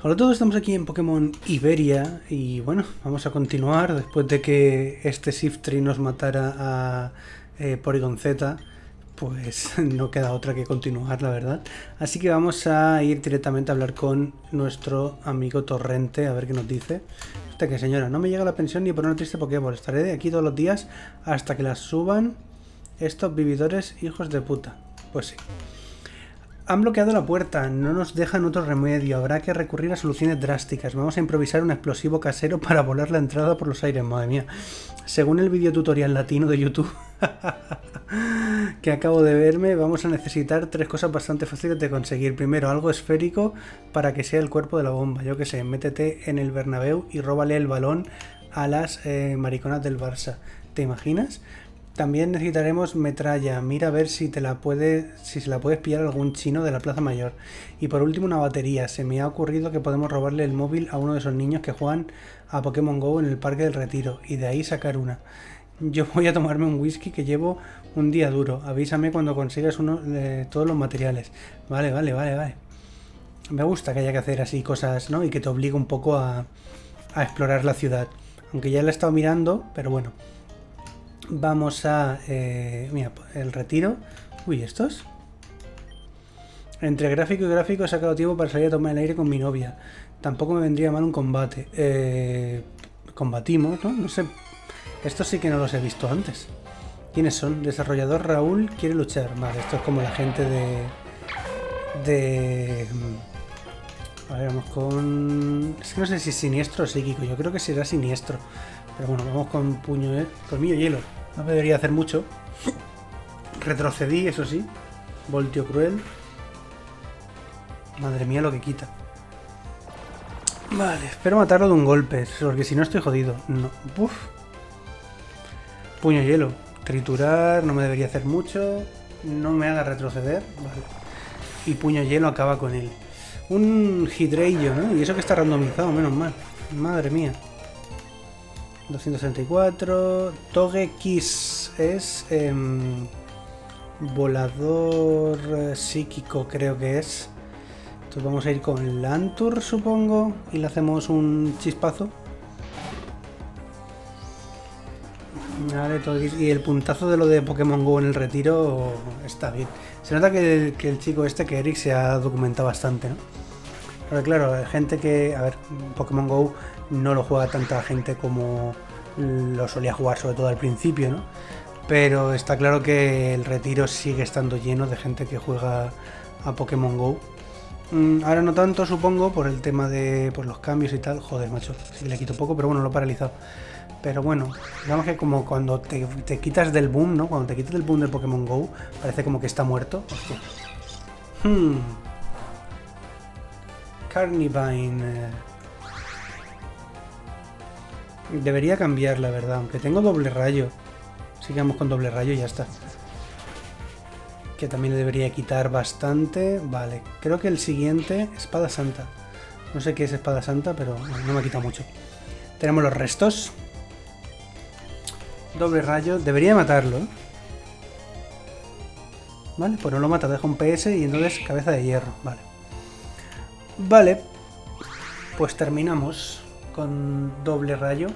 Hola a todos, estamos aquí en Pokémon Iberia y bueno, vamos a continuar después de que este Shiftry nos matara a eh, Porygon Z, pues no queda otra que continuar, la verdad. Así que vamos a ir directamente a hablar con nuestro amigo Torrente, a ver qué nos dice. Usted que señora, no me llega la pensión ni por una triste Pokéball, estaré de aquí todos los días hasta que las suban estos vividores hijos de puta. Pues sí. Han bloqueado la puerta, no nos dejan otro remedio, habrá que recurrir a soluciones drásticas. Vamos a improvisar un explosivo casero para volar la entrada por los aires, madre mía. Según el video tutorial latino de YouTube que acabo de verme, vamos a necesitar tres cosas bastante fáciles de conseguir. Primero, algo esférico para que sea el cuerpo de la bomba. Yo que sé, métete en el Bernabéu y róbale el balón a las eh, mariconas del Barça. ¿Te imaginas? También necesitaremos metralla. Mira a ver si te la puede, si se la puedes pillar algún chino de la Plaza Mayor. Y por último una batería. Se me ha ocurrido que podemos robarle el móvil a uno de esos niños que juegan a Pokémon Go en el Parque del Retiro y de ahí sacar una. Yo voy a tomarme un whisky que llevo un día duro. Avísame cuando consigas uno de todos los materiales. Vale, vale, vale, vale. Me gusta que haya que hacer así cosas, ¿no? Y que te obligue un poco a, a explorar la ciudad. Aunque ya la he estado mirando, pero bueno. Vamos a... Eh, mira, el retiro. Uy, ¿estos? Entre gráfico y gráfico he sacado tiempo para salir a tomar el aire con mi novia. Tampoco me vendría mal un combate. Eh, combatimos, ¿no? No sé. Estos sí que no los he visto antes. ¿Quiénes son? Desarrollador Raúl quiere luchar. Vale, esto es como la gente de... De... A ver, vamos con... Es que no sé si es siniestro o psíquico. Yo creo que será siniestro. Pero bueno, vamos con puño, ¿eh? Colmillo hielo. No me debería hacer mucho. Retrocedí, eso sí. Voltio cruel. Madre mía lo que quita. Vale, espero matarlo de un golpe, porque si no estoy jodido. No. Uf. Puño hielo. Triturar, no me debería hacer mucho. No me haga retroceder. Vale. Y puño hielo acaba con él. Un Hydreillo, ¿no? Y eso que está randomizado, menos mal. Madre mía. 264. Togekiss es em, volador eh, psíquico, creo que es. Entonces vamos a ir con Lantur, supongo, y le hacemos un chispazo. Vale, Togekiss. Y el puntazo de lo de Pokémon Go en el retiro está bien. Se nota que el, que el chico este, que Eric, se ha documentado bastante, ¿no? Pero claro, hay gente que, a ver, Pokémon Go no lo juega tanta gente como lo solía jugar sobre todo al principio, ¿no? Pero está claro que el retiro sigue estando lleno de gente que juega a Pokémon Go. Mm, ahora no tanto, supongo, por el tema de por los cambios y tal. Joder, macho, le quito poco, pero bueno, lo he paralizado. Pero bueno, digamos que como cuando te, te quitas del boom, ¿no? Cuando te quitas del boom del Pokémon Go, parece como que está muerto. Hmm. Carnivine. Debería cambiar, la verdad, aunque tengo doble rayo. Sigamos con doble rayo y ya está. Que también le debería quitar bastante. Vale, creo que el siguiente, Espada Santa. No sé qué es Espada Santa, pero no me ha quitado mucho. Tenemos los restos. Doble rayo. Debería matarlo. Vale, pues no lo mata, deja un PS y entonces cabeza de hierro. Vale. Vale. Pues terminamos con doble rayo.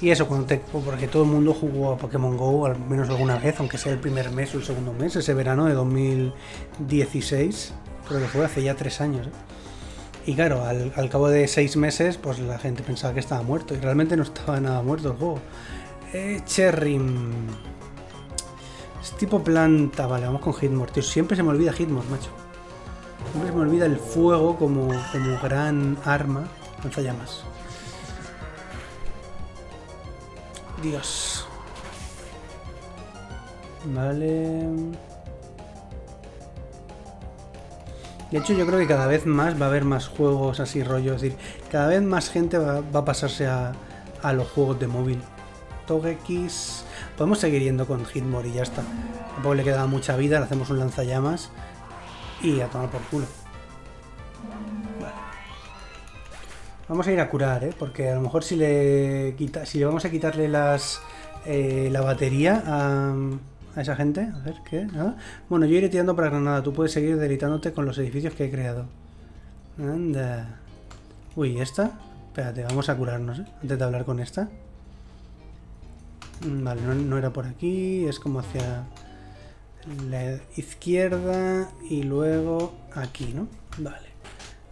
Y eso, cuando porque todo el mundo jugó a Pokémon Go al menos alguna vez, aunque sea el primer mes o el segundo mes, ese verano de 2016, creo que fue hace ya tres años. ¿eh? Y claro, al, al, cabo de seis meses, pues la gente pensaba que estaba muerto, y realmente no estaba nada muerto el juego. Eh, Cherry. Es tipo planta, vale, vamos con Hitmore, tío. Siempre se me olvida Hitmore, macho. Siempre se me olvida el fuego como, como gran arma. Lanzallamas. Dios. Vale. De hecho, yo creo que cada vez más va a haber más juegos así rollo. Es decir, cada vez más gente va, a pasarse a, a, los juegos de móvil. Togekiss. Podemos seguir yendo con Hitmore y ya está. Tampoco le queda mucha vida, le hacemos un lanzallamas y a tomar por culo. Vamos a ir a curar, ¿eh? Porque a lo mejor si le quita, si vamos a quitarle las eh, la batería a, esa gente, a ver qué. ¿Nada? Bueno, yo iré tirando para Granada. Tú puedes seguir deleitándote con los edificios que he creado. Anda. Uy, ¿esta? Espérate, vamos a curarnos, ¿eh? Antes de hablar con esta. Mm, vale, no, era por aquí, es como hacia la izquierda y luego aquí, ¿no? Vale.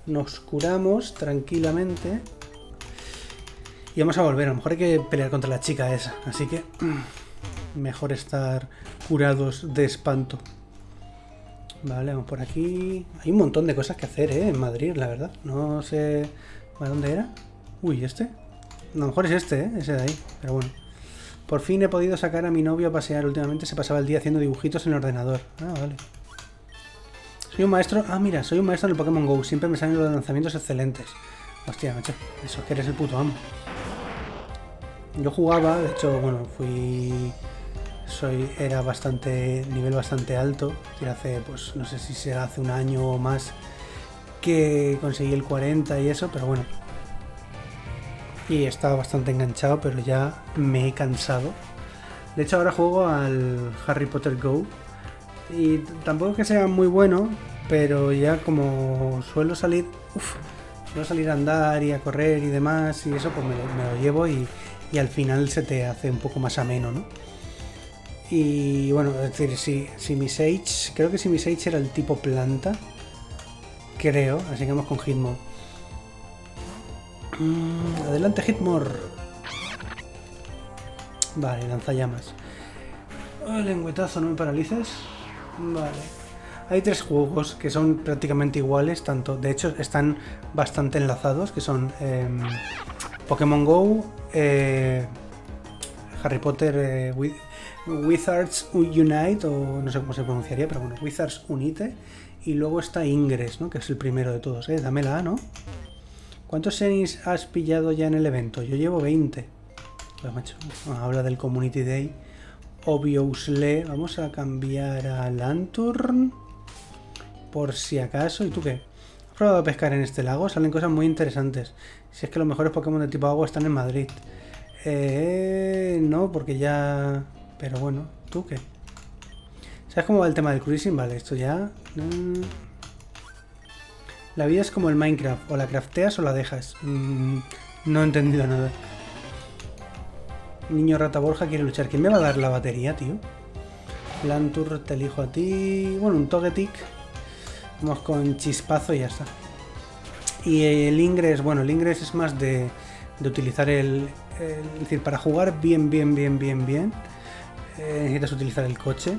Nos curamos tranquilamente. Y vamos a volver, a lo mejor hay que pelear contra la chica esa, así que mejor estar curados de espanto. Vale, vamos por aquí. Hay un montón de cosas que hacer, ¿eh? En Madrid, la verdad. No sé... ¿A dónde era? Uy, ¿este? A lo mejor es este, ¿eh? Ese de ahí. Pero bueno. Por fin he podido sacar a mi novio a pasear. Últimamente se pasaba el día haciendo dibujitos en el ordenador. Ah, vale. Soy un maestro... Ah, mira, soy un maestro en el Pokémon GO. Siempre me salen los lanzamientos excelentes. Hostia, macho. Eso es que eres el puto amo. Yo jugaba, de hecho, bueno, fui soy era bastante nivel bastante alto y hace pues no sé si será hace un año o más que conseguí el 40 y eso pero bueno y estaba bastante enganchado pero ya me he cansado de hecho ahora juego al Harry Potter Go y tampoco es que sea muy bueno pero ya como suelo salir uff, suelo salir a andar y a correr y demás y eso pues me, lo llevo y, y al final se te hace un poco más ameno ¿no? Y bueno, es decir, si, si mi Sage, creo que si mi Sage era el tipo planta, creo, así que vamos con Hitmore. Mm, adelante Hitmore. Vale, lanzallamas. Oh, lengüetazo, no me paralices. Vale. Hay tres juegos que son prácticamente iguales, tanto, de hecho están bastante enlazados, que son em, Pokémon Go, eh, Harry Potter eh, Wizards Unite, o no sé cómo se pronunciaría, pero bueno, Wizards Unite. Y luego está Ingress, ¿no? Que es el primero de todos, ¿eh? Dame la A, ¿no? ¿Cuántos senis has pillado ya en el evento? Yo llevo 20. Pues macho, habla del Community Day. Obviously, vamos a cambiar a Lantern. Por si acaso. ¿Y tú qué? ¿Has probado a pescar en este lago? Salen cosas muy interesantes. Si es que los mejores Pokémon de tipo agua están en Madrid. Eh, no, porque ya pero bueno, ¿tú qué? ¿Sabes cómo va el tema del cruising? Vale, esto ya... La vida es como el Minecraft, o la crafteas o la dejas. Mm, no he entendido nada. Niño rata Borja quiere luchar. ¿Quién me va a dar la batería, tío? Lantur, te elijo a ti. Bueno, un Togetic. Vamos con chispazo y ya está. Y el Ingress, bueno, el Ingress es más de, de utilizar el, Es decir, para jugar bien, bien, bien, bien, bien eh, necesitas utilizar el coche.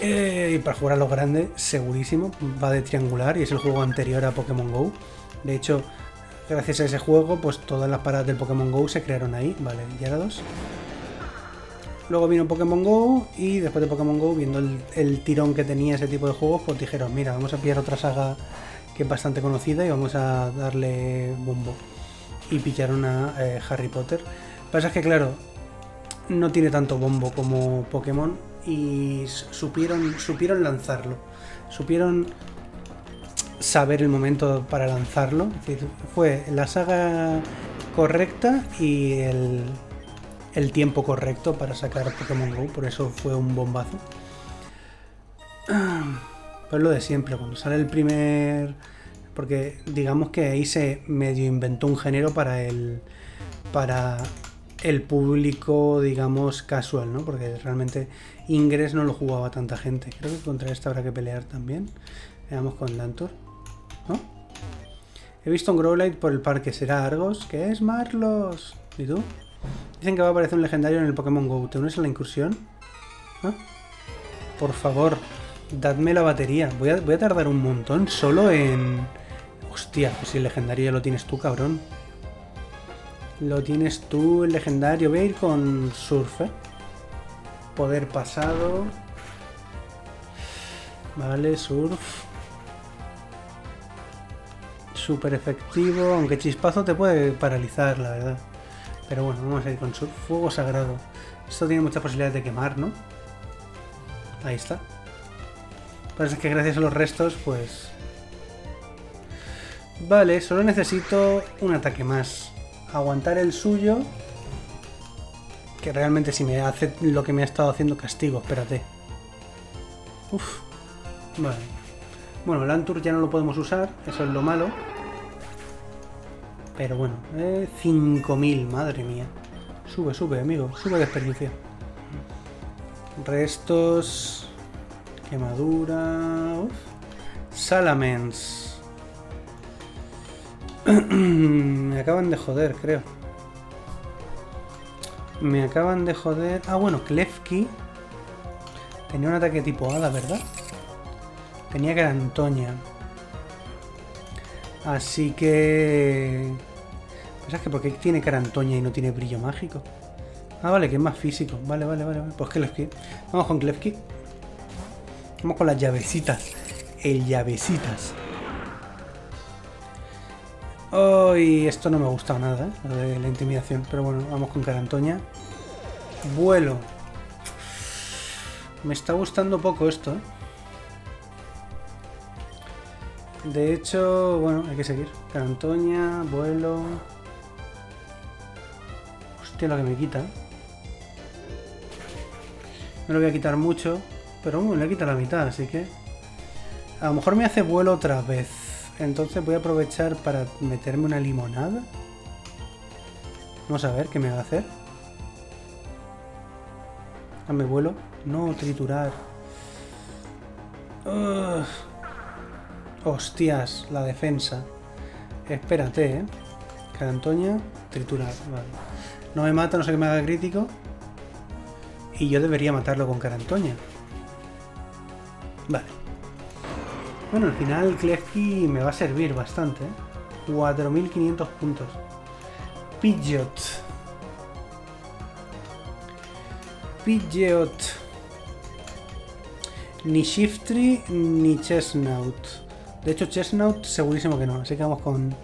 Eh, y para jugar a lo grande, segurísimo, va de triangular y es el juego anterior a Pokémon Go. De hecho, gracias a ese juego, pues todas las paradas del Pokémon Go se crearon ahí. Vale, ya era dos. Luego vino Pokémon Go y después de Pokémon Go, viendo el, tirón que tenía ese tipo de juegos, pues dijeron, mira, vamos a pillar otra saga que es bastante conocida y vamos a darle bombo. Y pillaron a eh, Harry Potter. Pasa es que, claro, no tiene tanto bombo como Pokémon y supieron, supieron lanzarlo. Supieron saber el momento para lanzarlo. fue la saga correcta y el, el tiempo correcto para sacar Pokémon Go, por eso fue un bombazo. Pues lo de siempre, cuando sale el primer... Porque digamos que ahí se medio inventó un género para el... para el público, digamos, casual, ¿no? Porque realmente Ingress no lo jugaba tanta gente. Creo que contra esta habrá que pelear también. Veamos con Lantor, ¿no? He visto un Growlite por el parque. ¿Será Argos? ¿Qué es Marlos? ¿Y tú? Dicen que va a aparecer un legendario en el Pokémon GO. ¿Te unes a la incursión? Por favor, dadme la batería. Voy a, voy a tardar un montón solo en... Hostia, pues si el legendario ya lo tienes tú, cabrón. Lo tienes tú, el legendario. Voy a ir con Surf. ¿eh? Poder pasado. Vale, Surf. Súper efectivo. Aunque chispazo te puede paralizar, la verdad. Pero bueno, vamos a ir con Surf. Fuego sagrado. Esto tiene muchas posibilidades de quemar, ¿no? Ahí está. Parece que gracias a los restos, pues... Vale, solo necesito un ataque más aguantar el suyo. Que realmente si me hace lo que me ha estado haciendo castigo, espérate. Uf. Vale. Bueno, el Antur ya no lo podemos usar, eso es lo malo. Pero bueno, eh, 5.000, madre mía. Sube, sube, amigo, sube de experiencia. Restos. Quemadura. Uf. Salamence. Me acaban de joder, creo. Me acaban de joder. Ah, bueno, Klefki. Tenía un ataque tipo hada, ¿verdad? Tenía que era Antonia. Así que... ¿Sabes que por qué tiene cara Antonia y no tiene brillo mágico? Ah, vale, que es más físico. Vale, vale, vale. Pues Klefki. Vamos con Klefki. Vamos con las llavecitas. El llavecitas. Ay, esto no me ha gustado nada, ¿eh? Lo de la intimidación. Pero bueno, vamos con cara Antonia. Vuelo. Me está gustando poco esto, ¿eh? De hecho, bueno, hay que seguir. Antonia, vuelo. Hostia, lo que me quita. No le voy a quitar mucho, pero bueno, le quita la mitad, así que... A lo mejor me hace vuelo otra vez. Entonces voy a aprovechar para meterme una limonada. Vamos a ver qué me va a hacer. Dame vuelo. No, triturar. Ugh. Hostias, la defensa. Espérate, ¿eh? Carantoña, triturar. Vale. No me mata, no sé qué me haga crítico. Y yo debería matarlo con Carantoña. Vale. Bueno, al final Klefki me va a servir bastante. ¿eh? 4.500 puntos. Pidgeot. Pidgeot. Ni Shiftry ni Chestnut. De hecho, Chestnut segurísimo que no. Así que vamos con,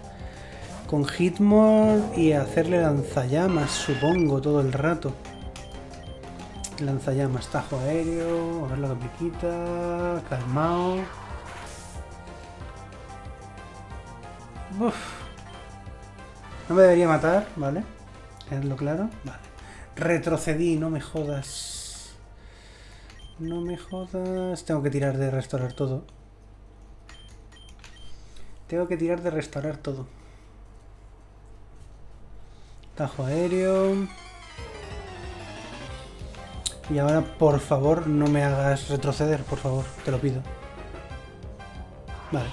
con Hitmore y hacerle lanzallamas, supongo, todo el rato. Lanzallamas, tajo aéreo, a ver lo que me quita, calmao. No me debería matar, ¿vale? Tenerlo claro. Vale. Retrocedí, no me jodas. No me jodas. Tengo que tirar de restaurar todo. Tengo que tirar de restaurar todo. Tajo aéreo. Y ahora, por favor, no me hagas retroceder, por favor, te lo pido. Vale.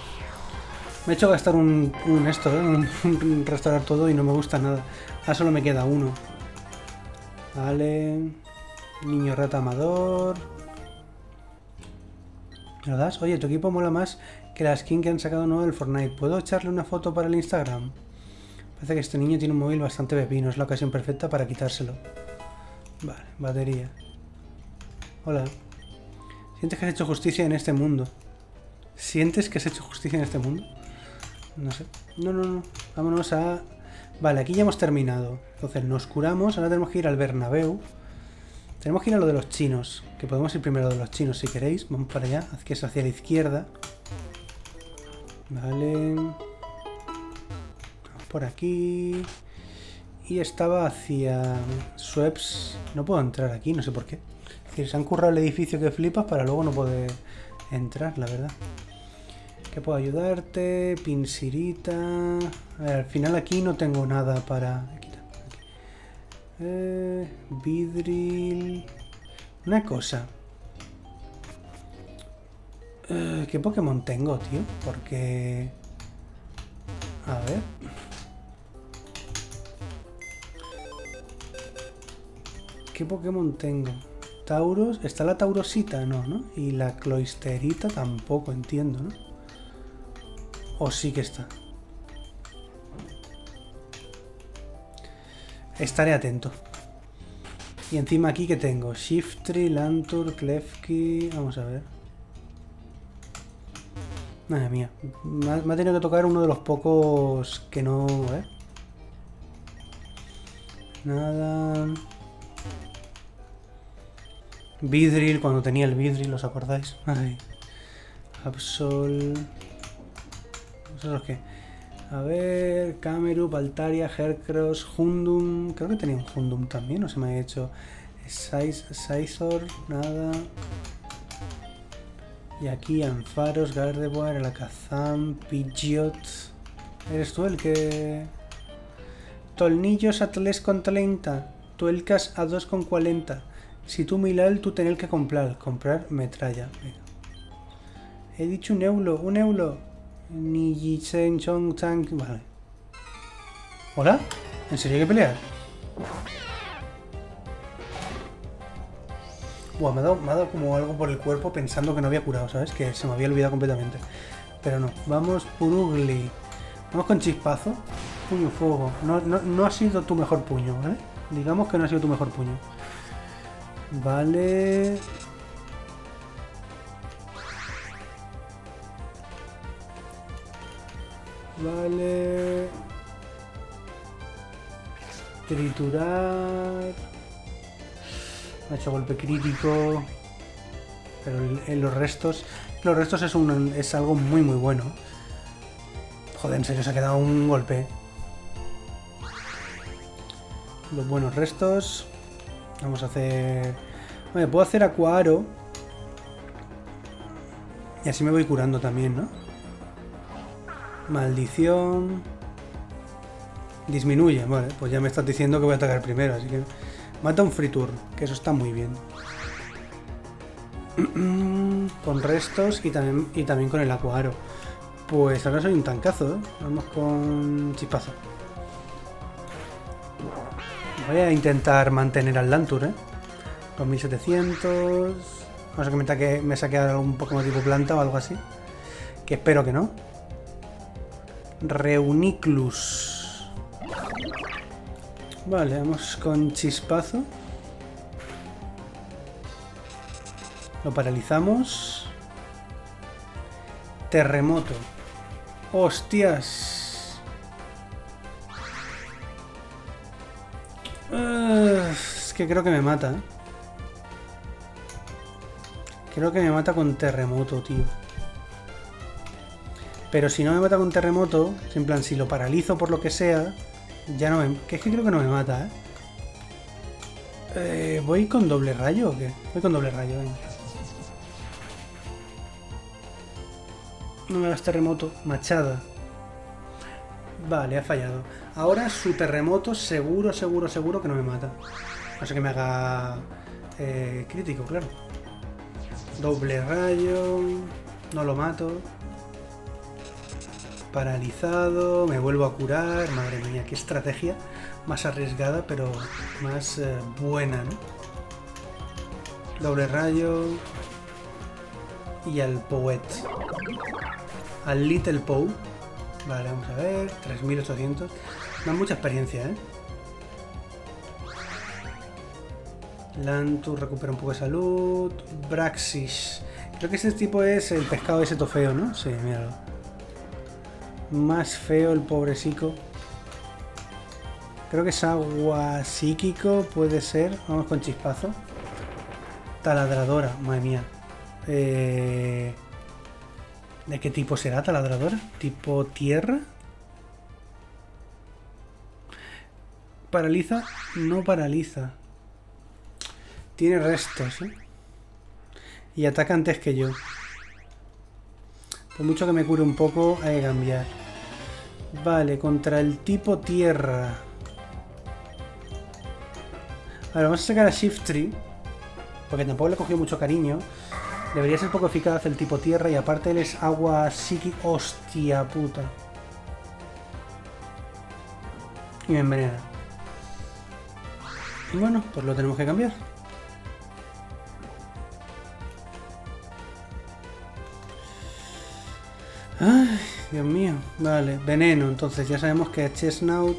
Me he hecho gastar un, esto, ¿eh? un, restaurar todo y no me gusta nada. Ahora solo me queda uno. Vale. Niño rata amador. ¿Me lo das? Oye, tu equipo mola más que la skin que han sacado nueva del Fortnite. ¿Puedo echarle una foto para el Instagram? Parece que este niño tiene un móvil bastante pepino. Es la ocasión perfecta para quitárselo. Vale, batería. Hola. ¿Sientes que has hecho justicia en este mundo? ¿Sientes que has hecho justicia en este mundo? No sé. No, no, no. Vámonos a... Vale, aquí ya hemos terminado. Entonces nos curamos. Ahora tenemos que ir al Bernabéu. Tenemos que ir a lo de los chinos. Que podemos ir primero a lo de los chinos si queréis. Vamos para allá. Es hacia la izquierda. Vale. Por aquí. Y estaba hacia Sweps. No puedo entrar aquí, no sé por qué. Es decir, se han currado el edificio que flipas para luego no poder entrar, la verdad. ¿Qué puedo ayudarte? Pinsirita. A ver, al final aquí no tengo nada para... Eh, vidril. Una cosa. Eh, ¿Qué Pokémon tengo, tío? Porque... A ver... ¿Qué Pokémon tengo? Tauros... Está la Taurosita, no, ¿no? Y la Cloisterita tampoco, entiendo, ¿no? O sí que está. Estaré atento. Y encima aquí que tengo Shiftry, Lantur, Klefki... Vamos a ver. Madre mía. Me ha, tenido que tocar uno de los pocos que no... Nada... Vidril, cuando tenía el Vidril, ¿os acordáis? Ay. Absol... ¿Vosotros qué? A ver... Camerup, Altaria, Hercross, Hundum... Creo que tenía un Hundum también, ¿o se me ha hecho? Sizor, nada... Y aquí Anfaros, Gardevoir, Alakazam, Pidgeot. ¿Eres tú el que...? Tornillos a 3,30. Tuelcas a 2,40. Si tú Milal, tú tenés que comprar. Comprar metralla. He dicho un euro, un euro. Ni Chong Chang. Vale. ¿Hola? ¿En serio hay que pelear? Buah, me ha, dado, como algo por el cuerpo pensando que no había curado, ¿sabes? Que se me había olvidado completamente. Pero no. Vamos, Purugli. Vamos con chispazo. Puño fuego. No, no, no ha sido tu mejor puño, ¿vale? Digamos que no ha sido tu mejor puño. Vale. Vale. Triturar. Ha hecho golpe crítico. Pero en los restos. Los restos es, un, es algo muy muy bueno. Joder, en serio, se ha quedado un golpe. Los buenos restos. Vamos a hacer... Vale, puedo hacer acuaro. Y así me voy curando también, ¿no? Maldición. Disminuye, vale. Pues ya me estás diciendo que voy a atacar primero, así que... Mata un free que eso está muy bien. con restos y también, y también con el acuaro. Pues ahora soy un tancazo, ¿eh? Vamos con chispazo. Voy a intentar mantener al Lantur, ¿eh? 2700... Vamos a que me, taque, me saque algún Pokémon tipo planta o algo así. Que espero que no. Reuniclus. Vale, vamos con chispazo. Lo paralizamos. Terremoto. ¡Hostias! Es que creo que me mata. ¿eh? Creo que me mata con terremoto, tío. Pero si no me mata con terremoto, en plan, si lo paralizo por lo que sea, ya no me... Que es que creo que no me mata, ¿eh? eh ¿Voy con doble rayo o qué? Voy con doble rayo, venga. No me hagas terremoto. Machada. Vale, ha fallado. Ahora su terremoto seguro, seguro, seguro que no me mata. No sé que me haga eh, crítico, claro. Doble rayo. No lo mato. Paralizado. Me vuelvo a curar. Madre mía, qué estrategia más arriesgada, pero más eh, buena, ¿no? Doble rayo. Y al Poet al Little Poe. Vale, vamos a ver. 3800. Da mucha experiencia, ¿eh? Lantur recupera un poco de salud. Braxis. Creo que ese tipo es el pescado ese feo, ¿no? Sí, míralo. Más feo el pobrecico. Creo que es agua psíquico, puede ser. Vamos con chispazo. Taladradora, madre mía. Eh... ¿De qué tipo será taladradora? ¿Tipo tierra? ¿Paraliza? No paraliza. Tiene restos, ¿eh? Y ataca antes que yo. Por mucho que me cure un poco, hay que cambiar. Vale, contra el tipo tierra. Ahora vamos a sacar a Shift Tree. Porque tampoco le he cogido mucho cariño. Debería ser poco eficaz el tipo tierra y aparte él es agua psíquica. Hostia puta. Y me envenena. Y bueno, pues lo tenemos que cambiar. Ay, Dios mío. Vale, veneno. Entonces ya sabemos que es Chestnut.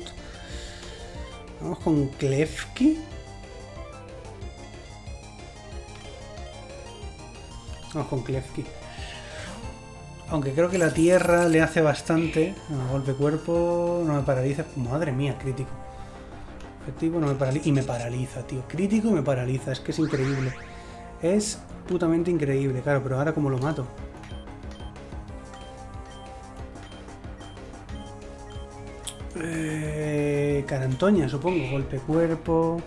Vamos con Klefki. Vamos con Klefki. Aunque creo que la tierra le hace bastante. golpe cuerpo, no me paraliza. Madre mía, crítico. Efectivo, no me paraliza. Y me paraliza, tío. Crítico y me paraliza. Es que es increíble. Es putamente increíble, claro. Pero ahora, ¿cómo lo mato? Eh, carantoña, supongo. Golpe cuerpo.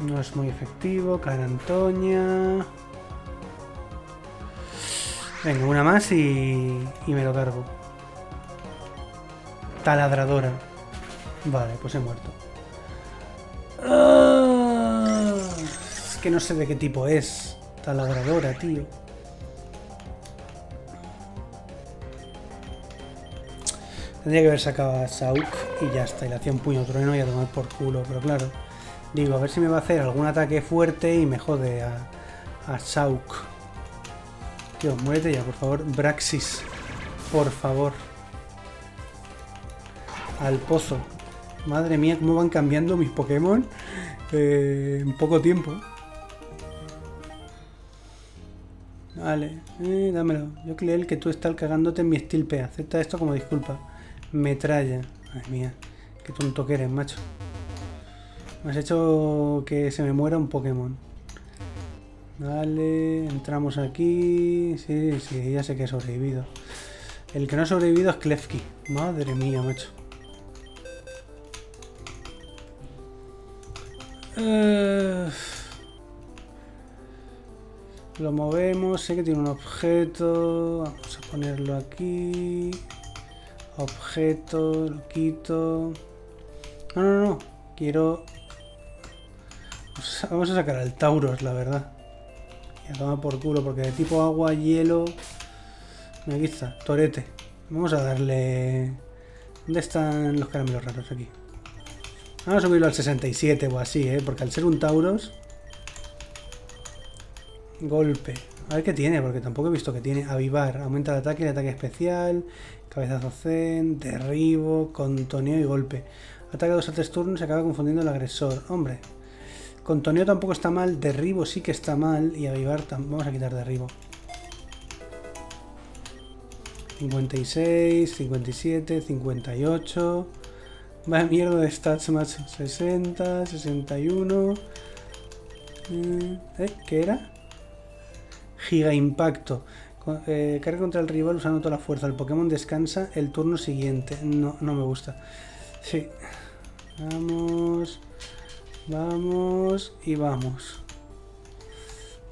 No es muy efectivo. Carantoña. Venga, una más y, y me lo cargo. Taladradora. Vale, pues he muerto. Ah, es que no sé de qué tipo es. Taladradora, tío. Tendría que haber sacado a Sauk y ya está. Y le hacía un puño trueno y a tomar por culo. Pero claro, digo, a ver si me va a hacer algún ataque fuerte y me jode a, a Sauk. Tío, muérete ya, por favor. Braxis. Por favor. Al pozo. Madre mía, cómo van cambiando mis Pokémon eh, en poco tiempo. Vale, eh, dámelo. Yo creo que tú estás cagándote en mi estilpe. Acepta esto como disculpa. Metralla. Ay mía, qué tonto que eres, macho. Me has hecho que se me muera un Pokémon. Vale, entramos aquí. Sí, sí, ya sé que he sobrevivido. El que no ha sobrevivido es Klefki. Madre mía, macho. Eh, lo movemos, sé que tiene un objeto. Vamos a ponerlo aquí. Objeto, lo quito. No, no, no. Quiero... Vamos a sacar al Tauros, la verdad. Y a tomar por culo, porque de tipo agua, hielo... Aquí está, torete. Vamos a darle... ¿Dónde están los caramelos raros aquí? Vamos a subirlo al 67 o así, ¿eh? Porque al ser un Tauros... Golpe. A ver qué tiene, porque tampoco he visto que tiene. Avivar. Aumenta el ataque, el ataque especial. Cabezazo zen, derribo, contoneo y golpe. Ataca dos a tres turnos y acaba confundiendo al agresor. Hombre. Contoneo tampoco está mal. Derribo sí que está mal. Y avivar Vamos a quitar derribo. 56, 57, 58. Vaya mierda de stats, macho. 60, 61. ¿Eh? ¿Qué era? Giga impacto. Eh, carga contra el rival usando toda la fuerza. El Pokémon descansa el turno siguiente. No, no me gusta. Sí. Vamos. Vamos. Y vamos.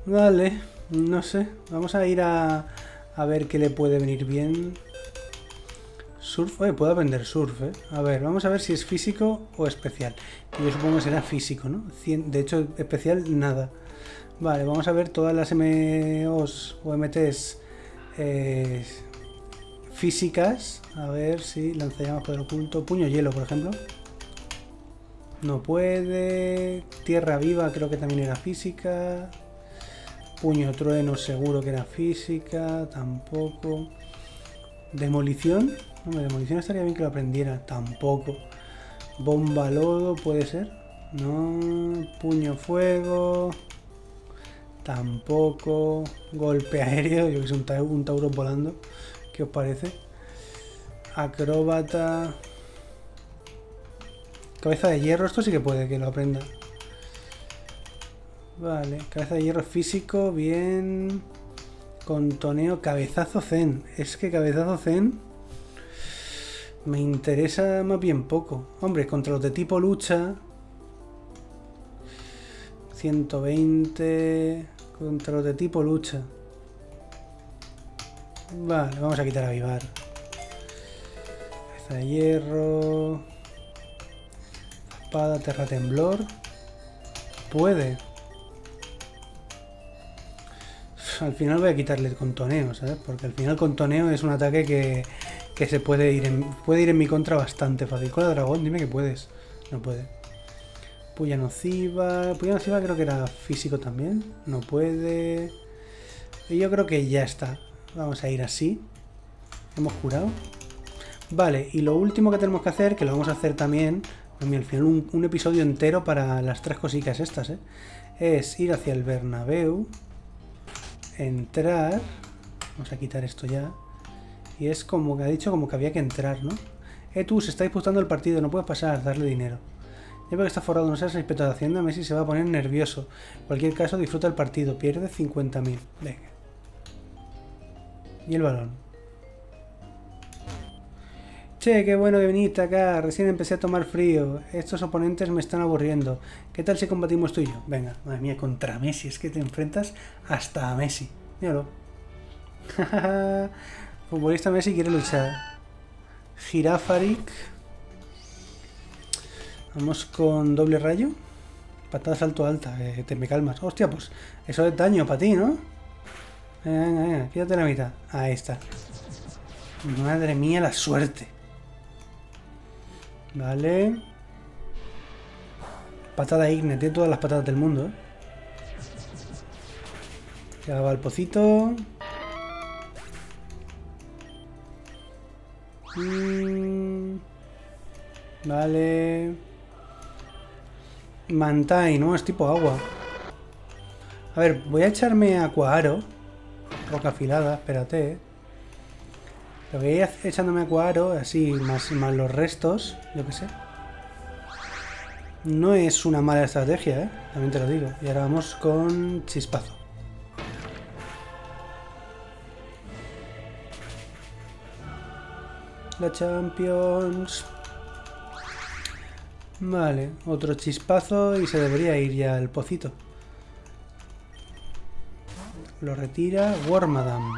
Vale. No sé. Vamos a ir a, a ver qué le puede venir bien. Surf, oye, puedo aprender surf, ¿eh? A ver, vamos a ver si es físico o especial. Yo supongo que será físico, ¿no? De hecho, especial, nada. Vale, vamos a ver todas las MOs o MTs eh, físicas. A ver si lanzallamas poder oculto. Puño hielo, por ejemplo. No puede. Tierra viva creo que también era física. Puño trueno seguro que era física. Tampoco. Demolición. Hombre, demolición estaría bien que lo aprendiera. Tampoco. Bomba lodo puede ser. No. Puño fuego. Tampoco. Golpe aéreo. Yo que sé, un, tauro volando. ¿Qué os parece? Acróbata. Cabeza de hierro. Esto sí que puede que lo aprenda. Vale. Cabeza de hierro físico. Bien. Contoneo. Cabezazo zen. Es que cabezazo zen. Me interesa más bien poco. Hombre, contra los de tipo lucha. 120. Contra los de tipo lucha. Vale, vamos a quitar a Vivar. De hierro. Espada, terra temblor. Puede. Al final voy a quitarle el contoneo, ¿sabes? Porque al final contoneo es un ataque que, que se puede ir en, puede ir en mi contra bastante fácil. Con la dragón, dime que puedes. No puede. Puya nociva. Puya nociva creo que era físico también. No puede. Y yo creo que ya está. Vamos a ir así. Hemos curado. Vale, y lo último que tenemos que hacer, que lo vamos a hacer también, al final un, episodio entero para las tres cositas estas, ¿eh? es ir hacia el Bernabéu, entrar, vamos a quitar esto ya, y es como que ha dicho como que había que entrar, ¿no? Eh, tú, se está disputando el partido, no puedes pasar, darle dinero. Ya que está forrado, no seas respecto de Hacienda, Messi se va a poner nervioso. En cualquier caso, disfruta el partido. Pierde 50.000. Venga. Y el balón. Che, qué bueno que viniste acá. Recién empecé a tomar frío. Estos oponentes me están aburriendo. ¿Qué tal si combatimos tú y yo? Venga, madre mía, contra Messi. Es que te enfrentas hasta a Messi. Míralo. Futbolista Messi quiere luchar. Girafaric. Vamos con doble rayo. Patada salto alta, eh, te me calmas. Hostia, pues eso es daño para ti, ¿no? Venga, venga, venga, quédate la mitad. Ahí está. Madre mía, la suerte. Vale. Patada ígnea, tiene todas las patadas del mundo, ¿eh? Ya va el pocito. Mm. Vale. Mantai, ¿no? Es tipo agua. A ver, voy a echarme Acuaro. Roca afilada, espérate. Lo voy a ir echándome Acuaro, así, más, más los restos, yo que sé. No es una mala estrategia, ¿eh? También te lo digo. Y ahora vamos con Chispazo. La Champions. Vale, otro chispazo y se debería ir ya el pocito. Lo retira Wormadam.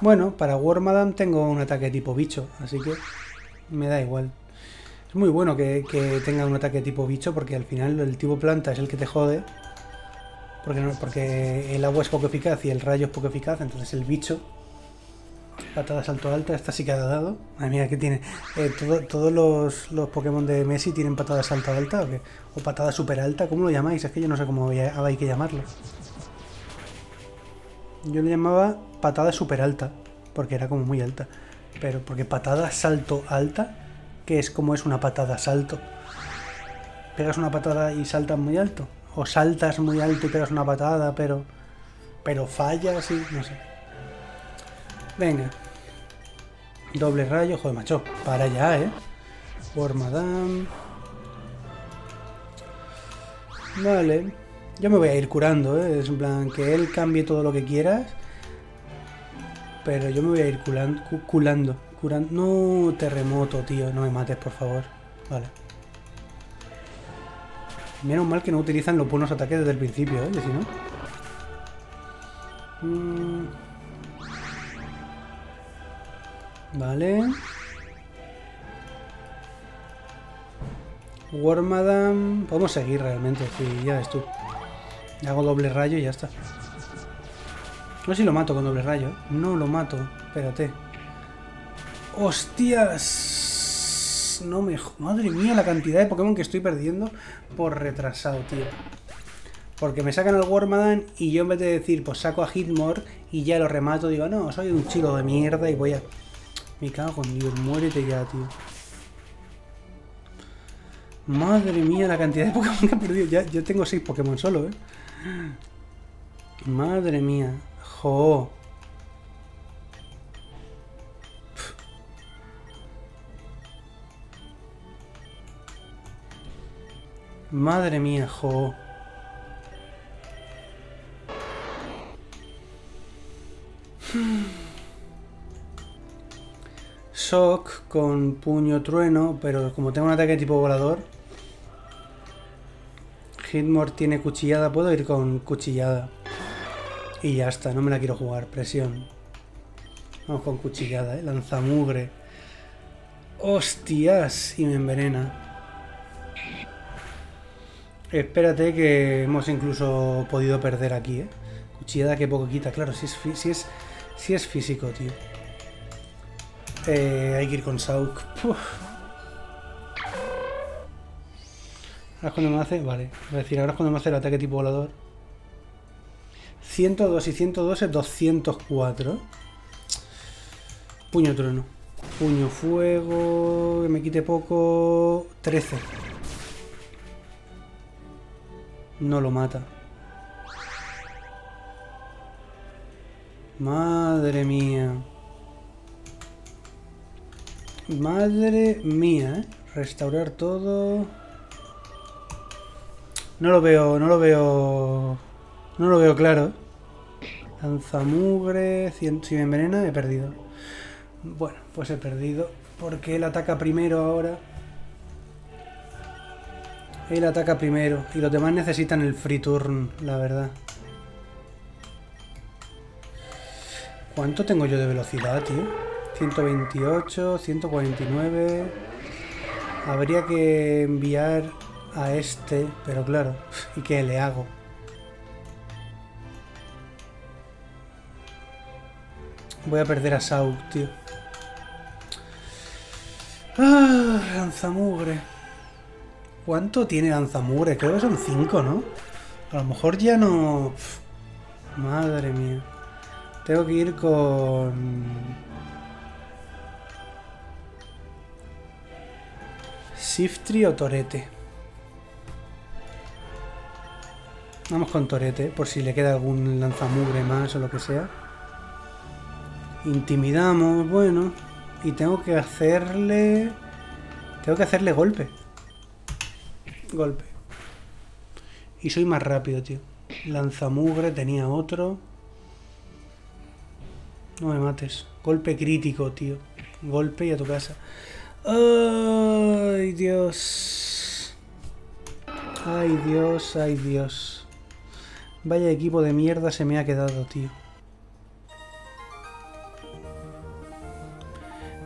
Bueno, para Wormadam tengo un ataque tipo bicho, así que me da igual. Es muy bueno que, que tenga un ataque tipo bicho porque al final el tipo planta es el que te jode. Porque, no, porque el agua es poco eficaz y el rayo es poco eficaz, entonces el bicho Patada salto alta, esta sí que ha dado. Madre mía, ¿qué tiene? Eh, ¿Todos los, los, Pokémon de Messi tienen patada salto alta o qué? ¿O patada super alta? ¿Cómo lo llamáis? Es que yo no sé cómo hay que llamarlo. Yo le llamaba patada super alta, porque era como muy alta. Pero porque patada salto alta, que es como es una patada salto. Pegas una patada y saltas muy alto. O saltas muy alto y pegas una patada, pero. Pero fallas y. no sé. Venga. Doble rayo. Joder, macho. Para ya, ¿eh? Por Madame. Vale. Yo me voy a ir curando, ¿eh? Es en plan que él cambie todo lo que quieras. Pero yo me voy a ir culando. culando curando. No, terremoto, tío. No me mates, por favor. Vale. Menos mal que no utilizan los buenos ataques desde el principio, ¿eh? Si no... Mm. Vale. Wormadam. Podemos seguir realmente. Sí, ya ves tú. Hago doble rayo y ya está. No sé si lo mato con doble rayo. No lo mato. Espérate. ¡Hostias! No me... Madre mía, la cantidad de Pokémon que estoy perdiendo por retrasado, tío. Porque me sacan al Wormadam y yo en vez de decir, pues saco a Hitmore y ya lo remato, digo, no, soy un chico de mierda y voy a... Me cago en Dios, muérete ya, tío. Madre mía, la cantidad de Pokémon que he perdido. Ya, yo tengo 6 Pokémon solo, ¿eh? Madre mía. Jo. Madre mía, jo. shock con puño trueno, pero como tengo un ataque tipo volador, Hitmore tiene cuchillada, puedo ir con cuchillada. Y ya está, no me la quiero jugar, presión. Vamos con cuchillada, ¿eh? lanzamugre. ¡Hostias! Y me envenena. Espérate que hemos incluso podido perder aquí, ¿eh? Cuchillada que poco quita, claro, si es, si es, si es físico, tío. Eh, hay que ir con Sauk. Ahora es cuando me hace... Vale. Es decir, ahora es cuando me hace el ataque tipo volador. 102 y 102 es 204. Puño trueno. Puño fuego. Que me quite poco. 13. No lo mata. Madre mía. Madre mía, ¿eh? Restaurar todo. No lo veo, no lo veo... No lo veo claro. Lanzamugre... Si me envenena, he perdido. Bueno, pues he perdido. Porque él ataca primero ahora. Él ataca primero. Y los demás necesitan el free turn, la verdad. ¿Cuánto tengo yo de velocidad, tío? 128, 149... Habría que enviar a este, pero claro, ¿y qué le hago? Voy a perder a Sauk, tío. Ah, lanzamugre. ¿Cuánto tiene lanzamugre? Creo que son 5, ¿no? A lo mejor ya no... Madre mía. Tengo que ir con... Siftri o Torete. Vamos con Torete, por si le queda algún lanzamugre más o lo que sea. Intimidamos, bueno. Y tengo que hacerle... Tengo que hacerle golpe. Golpe. Y soy más rápido, tío. Lanzamugre, tenía otro. No me mates. Golpe crítico, tío. Golpe y a tu casa. Ay, Dios. Ay, Dios, ay, Dios. Vaya equipo de mierda se me ha quedado, tío.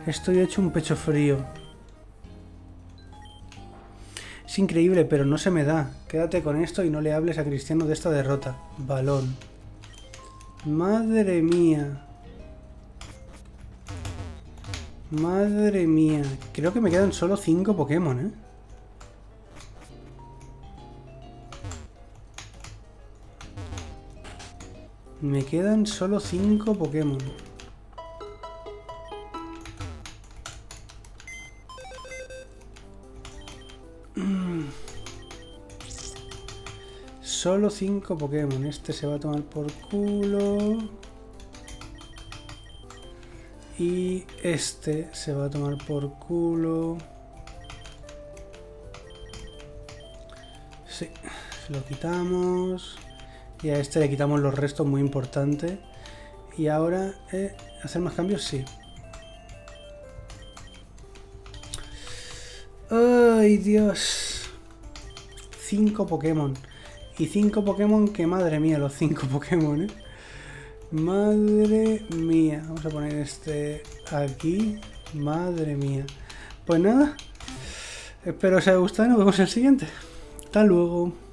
Estoy hecho un pecho frío. Es increíble, pero no se me da. Quédate con esto y no le hables a Cristiano de esta derrota. Balón. Madre mía. Madre mía. Creo que me quedan solo 5 Pokémon, ¿eh? Me quedan solo 5 Pokémon. Solo 5 Pokémon. Este se va a tomar por culo. Y este se va a tomar por culo. Sí, lo quitamos. Y a este le quitamos los restos, muy importante. Y ahora, eh, ¿hacer más cambios? Sí. ¡Ay, Dios! 5 Pokémon. Y cinco Pokémon que madre mía, los cinco Pokémon, ¿eh? Madre mía. Vamos a poner este aquí. Madre mía. Pues nada. Espero os haya gustado y nos vemos en el siguiente. Hasta luego.